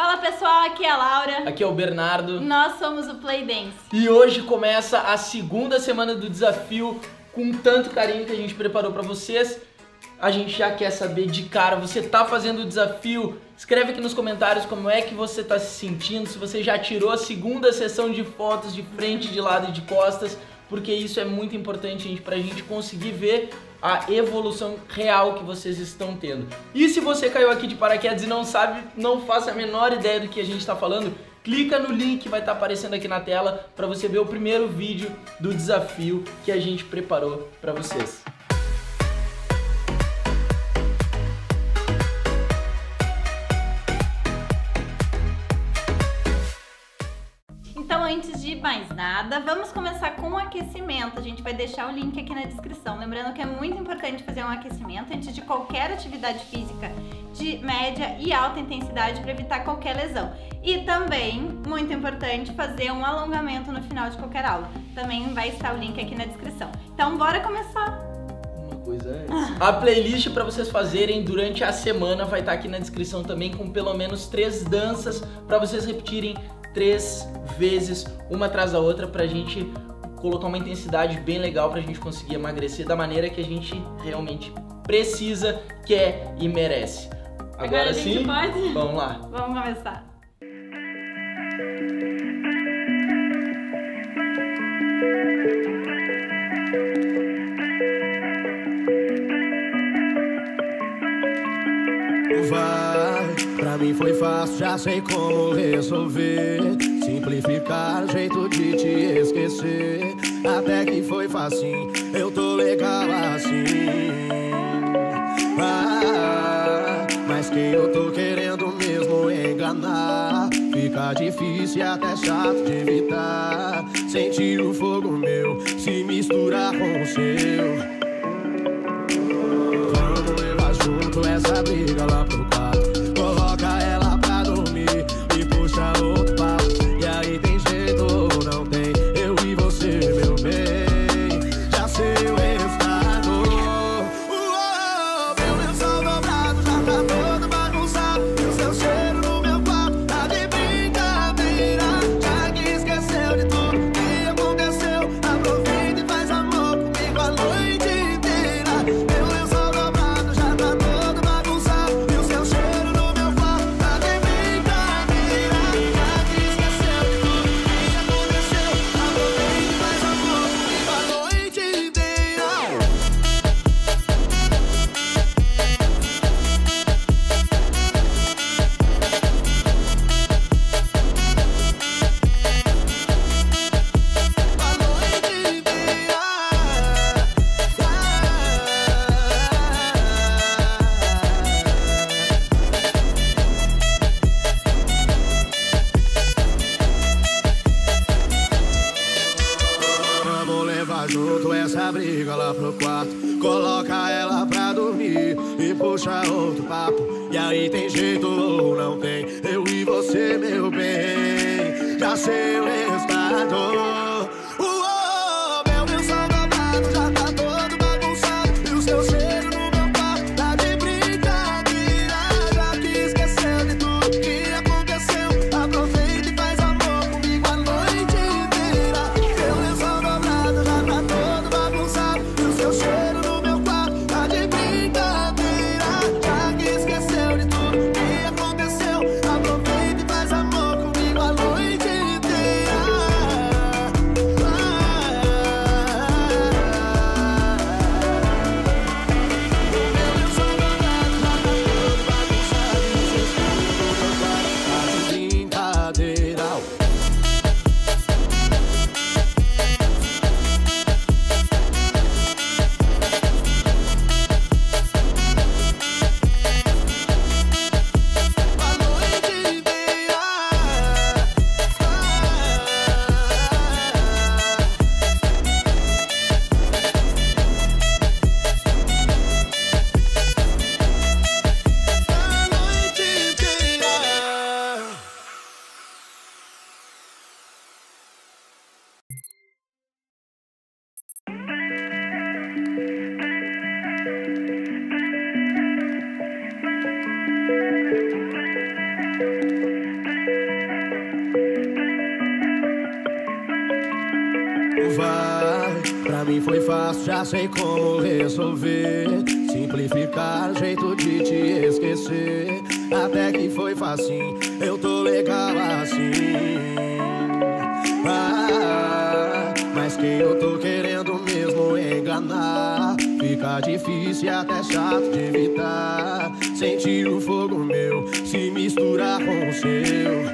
Fala pessoal, aqui é a Laura. Aqui é o Bernardo. Nós somos o Play Dance. E hoje começa a segunda semana do desafio com tanto carinho que a gente preparou para vocês. A gente já quer saber de cara, você tá fazendo o desafio? Escreve aqui nos comentários como é que você tá se sentindo, se você já tirou a segunda sessão de fotos de frente, de lado e de costas, porque isso é muito importante, gente, pra gente conseguir ver a evolução real que vocês estão tendo. E se você caiu aqui de paraquedas e não sabe, não faça a menor ideia do que a gente está falando, clica no link que vai estar tá aparecendo aqui na tela para você ver o primeiro vídeo do desafio que a gente preparou para vocês. Antes de mais nada, vamos começar com o aquecimento. A gente vai deixar o link aqui na descrição. Lembrando que é muito importante fazer um aquecimento antes de qualquer atividade física de média e alta intensidade para evitar qualquer lesão. E também, muito importante, fazer um alongamento no final de qualquer aula. Também vai estar o link aqui na descrição. Então, bora começar! coisa antes. A playlist para vocês fazerem durante a semana vai estar aqui na descrição também com pelo menos três danças para vocês repetirem três vezes, uma atrás da outra, pra gente colocar uma intensidade bem legal pra gente conseguir emagrecer da maneira que a gente realmente precisa, quer e merece. Agora, Agora sim, pode? vamos lá. Vamos começar. Pra mim foi fácil, já sei como resolver. Simplificar, jeito de te esquecer. Até que foi fácil, eu tô legal assim. Ah, mas quem eu tô querendo mesmo enganar. Fica difícil até chato de evitar. Sentir o fogo meu se misturar com o seu. Vamos levar junto essa briga papo. E aí tem jeito ou não tem? Eu e você, meu bem, já sei o resultado. Foi fácil, já sei como resolver. Simplificar, jeito de te esquecer. Até que foi fácil, eu tô legal assim. Ah, mas que eu tô querendo mesmo é enganar. Fica difícil, até chato de evitar. Sentir o fogo meu se misturar com o seu.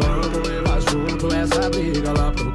Vamos levar junto essa briga lá pro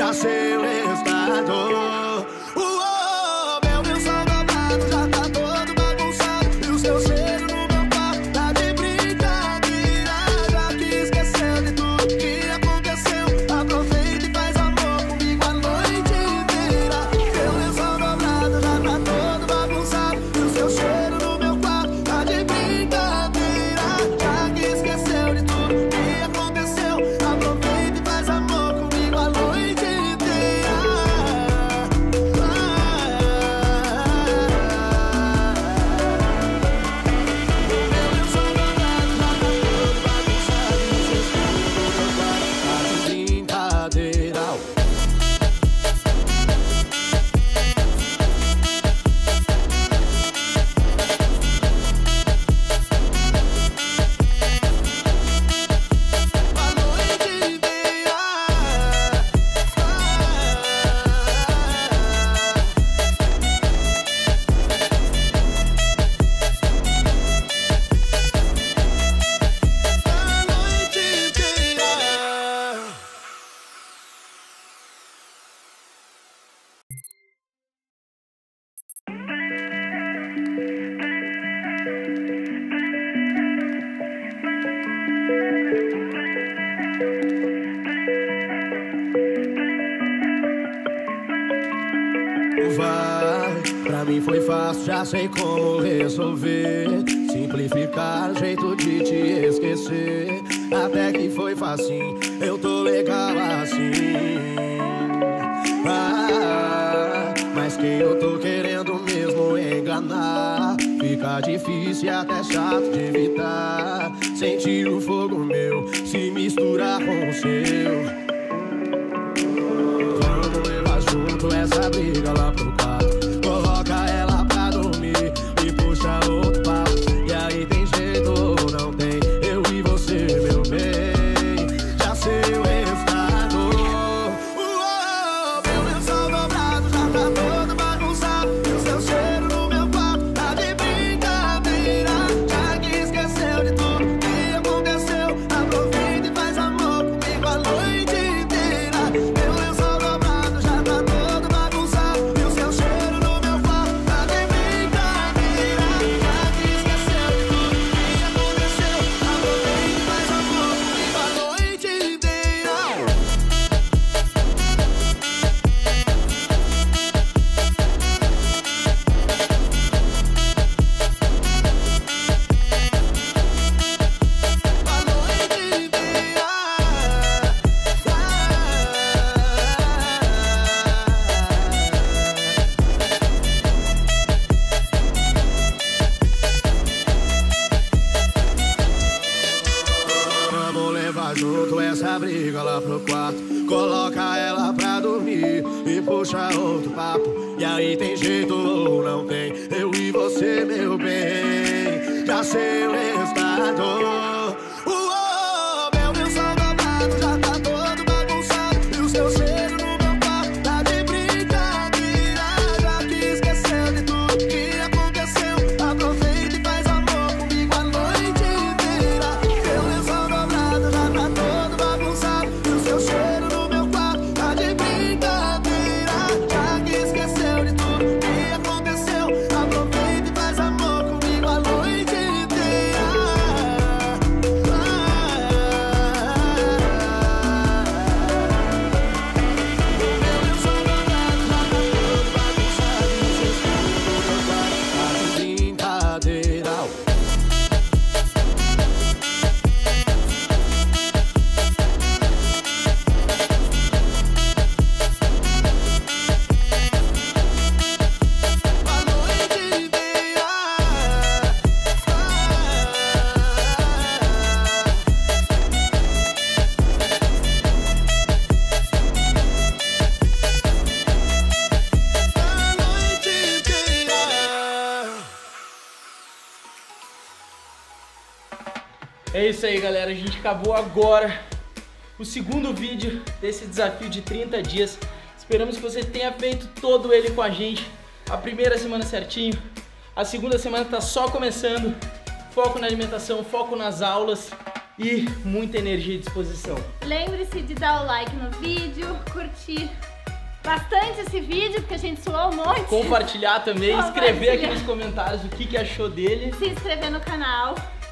pra seu estado. como vai. Pra mim foi fácil, já sei como resolver. Simplificar, jeito de te esquecer. Até que foi fácil, eu tô legal assim. Ah, mas que eu tô querendo mesmo é enganar. Fica difícil, até chato de evitar. Sentir o fogo meu se misturar com o seu. Pro quarto. Coloca ela pra dormir e puxa outro papo. E aí tem jeito ou não tem? Eu e você, meu bem. Já sei o resultado. É isso aí, galera. A gente acabou agora o segundo vídeo desse desafio de 30 dias. Esperamos que você tenha feito todo ele com a gente. A primeira semana certinho. A segunda semana tá só começando. Foco na alimentação, foco nas aulas e muita energia e disposição. Lembre-se de dar o like no vídeo, curtir bastante esse vídeo, porque a gente suou um monte. Compartilhar também, escrever aqui Compartilhar. nos comentários o que, que achou dele. Se inscrever no canal